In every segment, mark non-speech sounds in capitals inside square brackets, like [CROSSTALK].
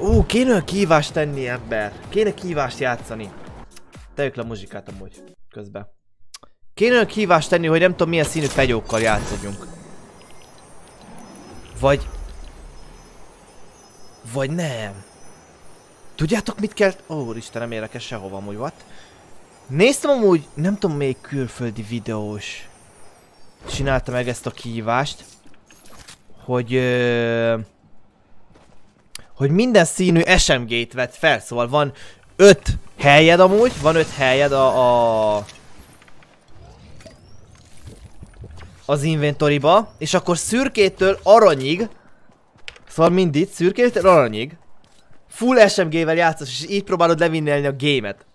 Ú, kéne kívást tenni, ember. Kéne kívást játszani. Tegyük le a muzsikát amúgy közben. Kéne kívást tenni, hogy nem tudom milyen színű fegyókkal játszodjunk. Vagy... Vagy nem. Tudjátok mit kell... Ó, oh, Isten, nem érek sehova amúgy, what? Néztem amúgy, nem tudom még külföldi videós. Csinálta meg ezt a kihívást. Hogy... Ö, hogy minden színű SMG-t vett fel, szóval van 5 helyed amúgy, van 5 helyed a, a az inventoriba, és akkor szürkétől aranyig, szóval mindig szürkétől aranyig, full SMG-vel játszasz, és így próbálod levinni a gémet.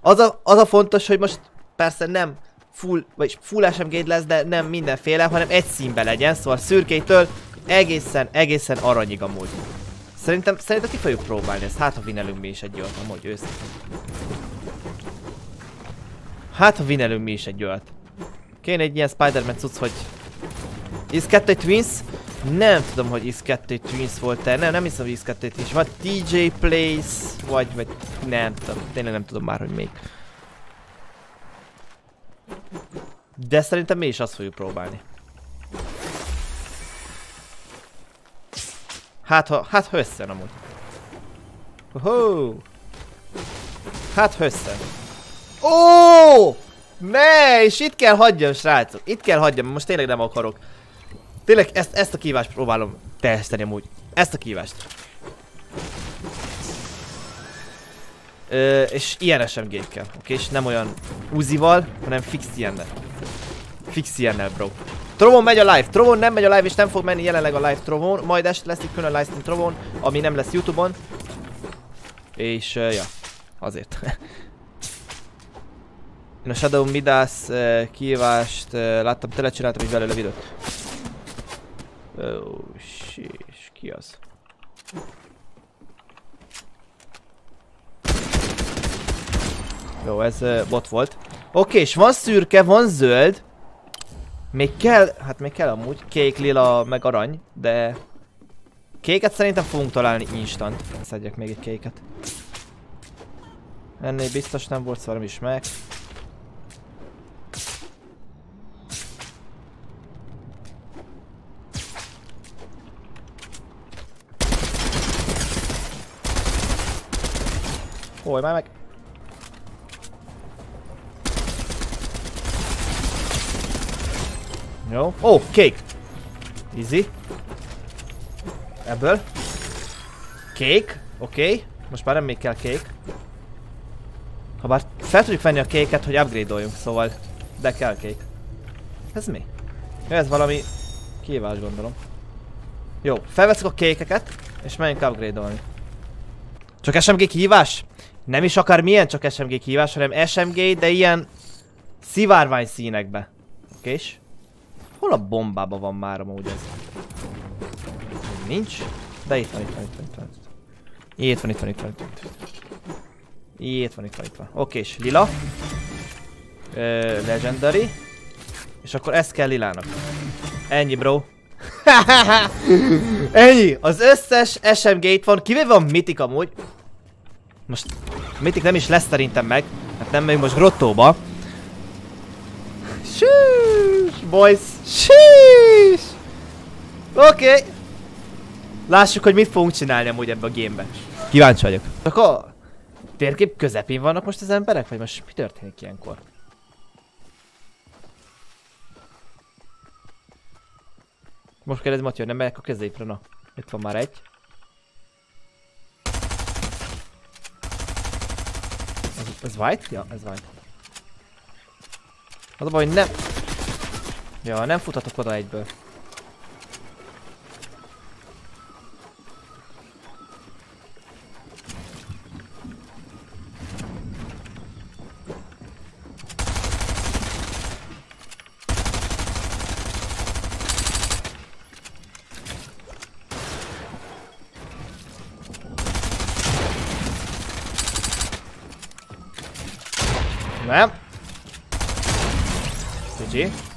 Az a, az a fontos, hogy most persze nem full, vagy full smg lesz, de nem mindenféle, hanem egy színbe legyen, szóval szürkétől egészen, egészen aranyig amúgy. Szerintem, szerintem ki fogjuk próbálni ezt, hát ha vinelünk mi is egy olyat, amúgy őszintén. Hát ha vinelünk mi is egy olyat. Kéne egy ilyen Spider-Man cucc, hogy... Is 2 Twins? Nem tudom, hogy Is 2 Twins volt-e. Nem, nem hiszem, hogy Is 2 Twins. Vagy DJ Place, vagy, vagy nem tudom. Tényleg nem tudom már, hogy még. De szerintem mi is azt fogjuk próbálni. Hát ha, hát ha összen amúgy. Hoho! Hát ha összen. Ó! Oh! Ne, és itt kell hagyjam, srácok. Itt kell hagyjam, most tényleg nem akarok. Tényleg ezt, ezt a kívást próbálom teszteni amúgy. Ezt a kívást. Ö, és ilyen smg kell, oké? És nem olyan Uzival, hanem fix ilyennel. Fix ilyennel, bro. Trovon megy a live. Trovon nem megy a live, és nem fog menni jelenleg a live Trovon. Majd este lesz egy külön livestream Trovon, ami nem lesz Youtube-on. És, uh, ja, azért. [LAUGHS] Én a Shadow Midas uh, kihívást uh, láttam, tele csináltam is belőle videót. Oh, shit, ki az? Jó, ez uh, bot volt. Oké, okay, és van szürke, van zöld. Még kell, hát még kell amúgy, kék, lila, meg arany, de... Kéket szerintem fogunk találni instant. Szedjek még egy kéket. Ennél biztos nem volt, szóval is meg. Hol már meg? Jó. Ó, kék. Easy. Ebből. Kék. Oké. Okay. Most már nem még kell kék. Ha bár fel tudjuk venni a kéket, hogy upgrade-oljunk, szóval... De kell kék. Ez mi? Ez valami... Kívás gondolom. Jó, felveszek a kékeket, és menjünk upgrade-olni. Csak SMG kihívás? Nem is akár milyen csak SMG kihívás, hanem SMG, de ilyen szivárvány színekbe. Oké és? Hol a bombába van már amúgy ez? Nincs? De itt van, itt van, itt van, itt van. Itt van, itt van, itt van, itt van. Itt van, itt van, itt van. Oké, és lila. Ö, legendary. És akkor ez kell lilának. Ennyi, bro. [LAUGHS] Ennyi! Az összes SMG itt van, kivéve a Mythic amúgy. Most Mythic nem is lesz szerintem meg. Hát nem megyünk most grottóba. Sheesh, boys. Sheesh. Oké. Okay. Lássuk, hogy mit fogunk csinálni amúgy ebbe a gamebe. Kíváncsi vagyok. Csak a térkép közepén vannak most az emberek? Vagy most mi történik ilyenkor? Most kérdezi Matya, nem megyek a kezépre, na. Itt van már egy. Ez, ez white? Ja, ez white. Az a baj, hogy nem... Ja, nem futhatok oda egyből. Nem. GG.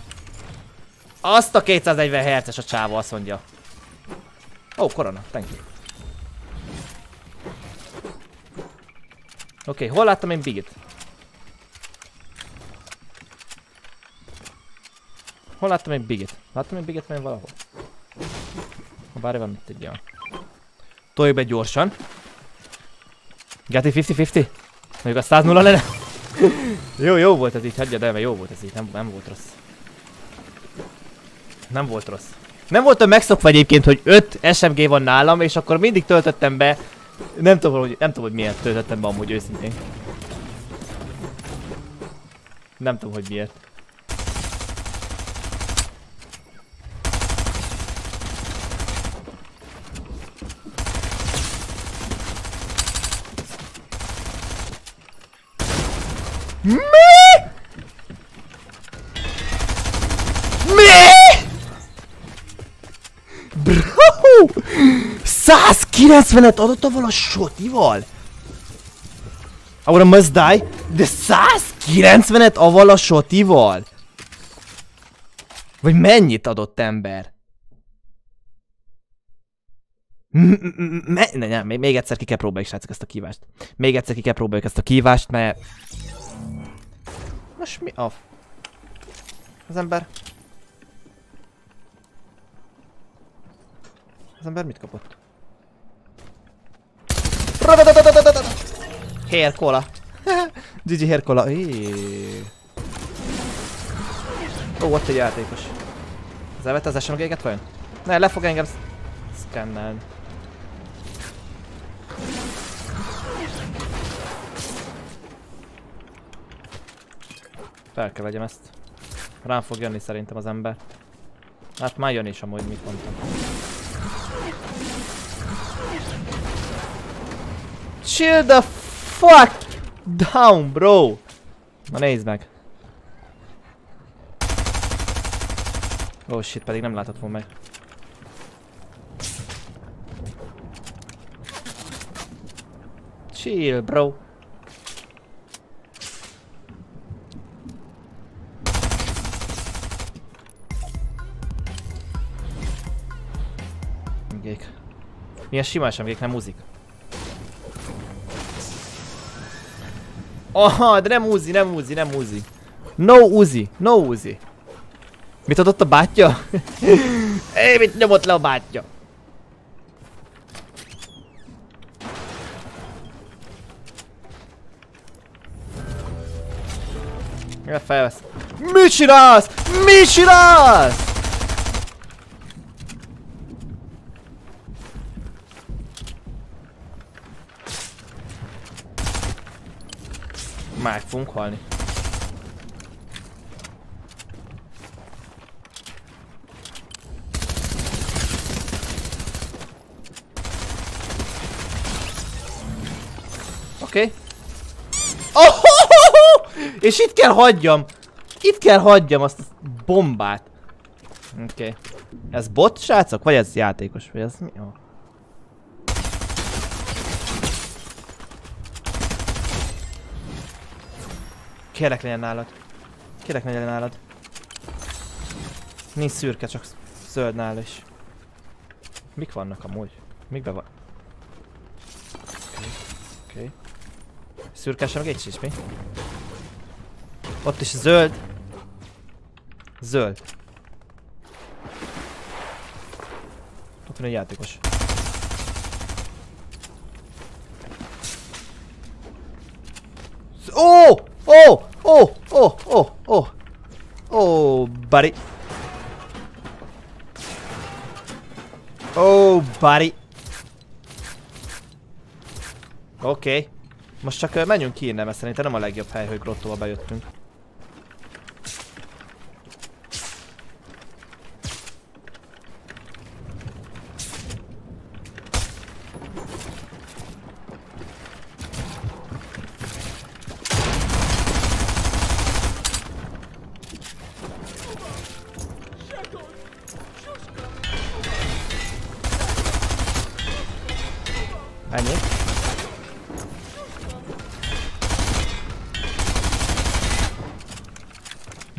Azt a 240 Hz-es a csáva, azt mondja. Ó, oh, korona, thank you. okay, hol láttam én Bigit? Hol láttam én Bigit? Láttam én Bigit valahol? Ha bár van itt egy ilyen. Toljuk be gyorsan. Gati 50-50? Mondjuk a 100 0 lenne? [LAUGHS] jó, jó volt ez így, hagyjad el, mert jó volt ez így, nem, nem volt rossz. Nem volt rossz. Nem voltam megszokva egyébként, hogy 5 SMG van nálam, és akkor mindig töltöttem be. Nem tudom, hogy, nem tudom, hogy miért töltöttem be amúgy őszintén. Nem tudom, hogy miért. Mi? Mi? Bro! 190-et adott avval a sotival? I wanna must die, de 190-et avval a sotival? Vagy mennyit adott ember? Ne, ne, még egyszer ki kell próbáljuk srácok ezt a kívást. Még egyszer ki kell próbáljuk ezt a kívást, mert most mi a... Az ember... Az ember mit kapott? Hair cola. [LAUGHS] GG hair. Ó, ott egy játékos. Az elvette az SMG-get vajon? Ne, le fog engem szkennelni. Fel kell vegyem ezt. Rám fog jönni szerintem az ember. Hát már jön is amúgy, mit mondtam. Chill the fuck down, bro! Na nézd meg. Oh shit, pedig nem láthatom meg. Chill, bro. Milyen sima semgék, nem úzik. Aha, de nem úzi, nem úzi, nem úzi. No úzi, no úzi. Mit adott a bátyja? [LAUGHS] Éj, mit nyomott le a bátyja? Felvesz. Mit csinálsz? Mit csinálsz? Meg fogunk halni. Oké. Okay. Oh, És itt kell hagyjam! Itt kell hagyjam azt a bombát. Oké. Okay. Ez bot, srácok? Vagy ez játékos? Vagy ez mi? Oh. Kérlek legyen nálad. Kérlek legyen nálad. Nincs szürke, csak zöld nál is. Mik vannak amúgy? Mikbe van? Oké. Okay. Okay. Szürke meg egy is mi? Ott is zöld. Zöld. Ott van egy játékos. Ó! Oh! Oh! Oh! Oh! Oh! Oh, buddy. Oh, buddy. Oké. Okay. Most csak menjünk ki innen, mert szerintem nem a legjobb hely, hogy grottóba bejöttünk.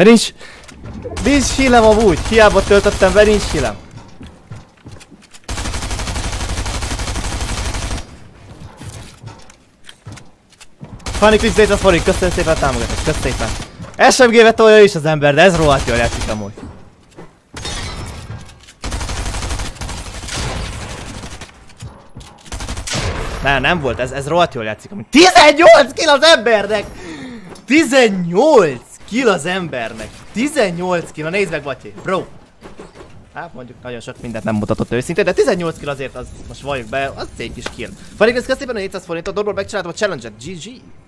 De nincs... Nincs hílem amúgy, hiába töltöttem be, nincs hílem. Fanny Chris 400 forint, köszönöm szépen a támogatást, köszönöm szépen. SMG-be tolja is az ember, de ez rohadt jól játszik amúgy. Nem, nem volt, ez, ez rohadt jól játszik amúgy. 18 kill az embernek! 18 kill az embernek! 18 kill, na nézd meg Batyi, bro! Hát mondjuk nagyon sok mindent nem mutatott őszintén, de 18 kill azért az, most valljuk be, az egy kis kill. Farigrész köszönöm a 700 forintot, Dorbor megcsináltam a challenge-et, GG!